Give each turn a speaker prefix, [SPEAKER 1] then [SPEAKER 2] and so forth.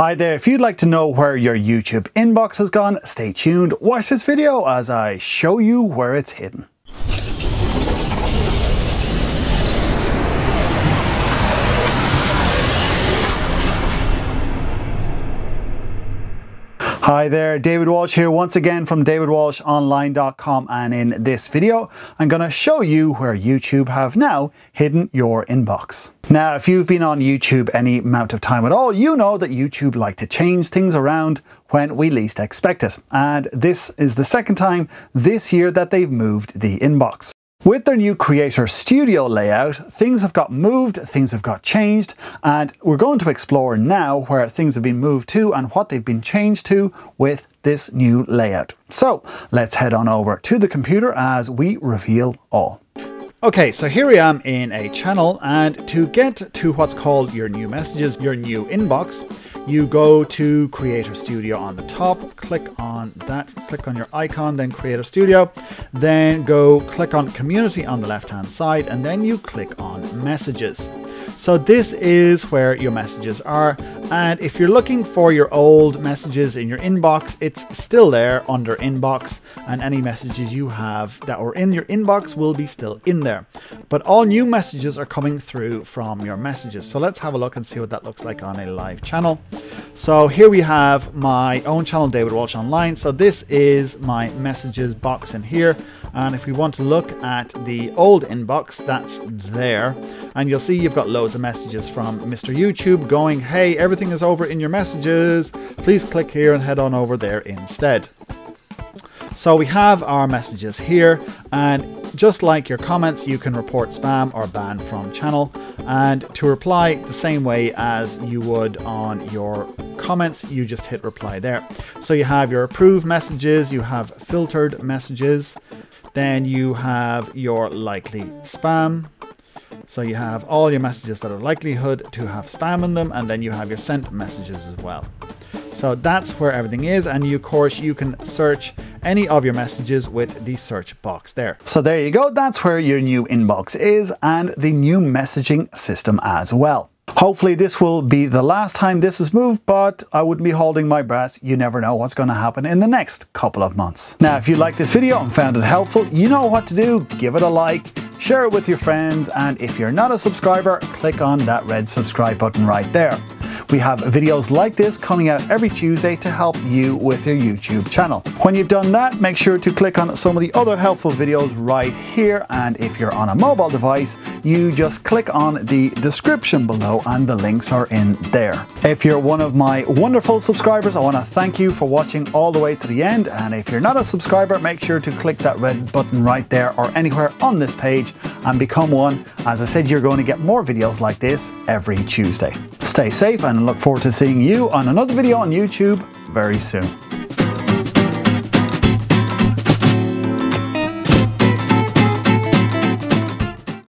[SPEAKER 1] Hi there, if you'd like to know where your YouTube inbox has gone, stay tuned, watch this video as I show you where it's hidden. Hi there, David Walsh here once again from davidwalshonline.com and in this video I'm going to show you where YouTube have now hidden your inbox. Now if you've been on YouTube any amount of time at all you know that YouTube like to change things around when we least expect it and this is the second time this year that they've moved the inbox. With their new Creator Studio layout, things have got moved, things have got changed, and we're going to explore now where things have been moved to and what they've been changed to with this new layout. So let's head on over to the computer as we reveal all. Okay, so here I am in a channel and to get to what's called your new messages, your new inbox, you go to Creator Studio on the top, click on that, click on your icon, then Creator Studio, then go click on Community on the left hand side, and then you click on Messages. So this is where your messages are. And if you're looking for your old messages in your inbox, it's still there under inbox and any messages you have that were in your inbox will be still in there. But all new messages are coming through from your messages. So let's have a look and see what that looks like on a live channel. So here we have my own channel, David Walsh Online. So this is my messages box in here. And if we want to look at the old inbox, that's there. And you'll see you've got loads of messages from Mr. YouTube going, hey, everything is over in your messages. Please click here and head on over there instead. So we have our messages here and just like your comments, you can report spam or ban from channel. And to reply the same way as you would on your comments, you just hit reply there. So you have your approved messages, you have filtered messages, then you have your likely spam. So you have all your messages that are likelihood to have spam in them, and then you have your sent messages as well. So that's where everything is, and you, of course you can search any of your messages with the search box there. So there you go, that's where your new inbox is, and the new messaging system as well. Hopefully this will be the last time this is moved, but I wouldn't be holding my breath. You never know what's going to happen in the next couple of months. Now, if you like this video and found it helpful, you know what to do. Give it a like, share it with your friends, and if you're not a subscriber, click on that red subscribe button right there. We have videos like this coming out every Tuesday to help you with your YouTube channel. When you've done that, make sure to click on some of the other helpful videos right here. And if you're on a mobile device, you just click on the description below and the links are in there. If you're one of my wonderful subscribers, I want to thank you for watching all the way to the end. And if you're not a subscriber, make sure to click that red button right there or anywhere on this page and become one. As I said, you're going to get more videos like this every Tuesday. Stay safe and look forward to seeing you on another video on YouTube very soon.